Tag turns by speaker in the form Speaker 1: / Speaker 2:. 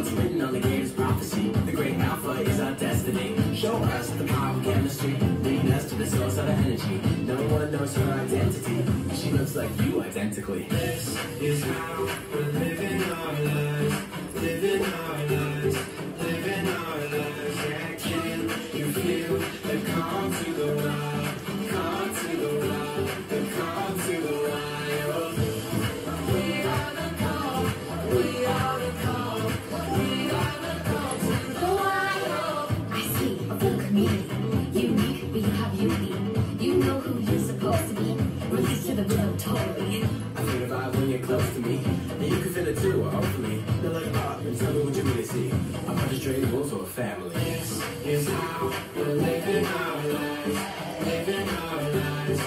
Speaker 1: What's written on the gate is prophecy. The great alpha is our destiny. Show us the power of chemistry. Lead us to the source of energy. No one knows her identity. She looks like you identically.
Speaker 2: This is how we're living our lives, living our lives, living our lives. Yeah, can you feel the call to the wild, call to the wild, the call to the wild?
Speaker 3: We are the call. We are
Speaker 4: a full community. Unique, but you have unity. You know who you're supposed to be. Release to the world totally.
Speaker 1: I feel the vibe when you're close to me. And you can feel it too, hopefully. You're like, ah, and tell me what you really see. A bunch of stray bulls or a family.
Speaker 2: This is how we're living our lives, living our lives,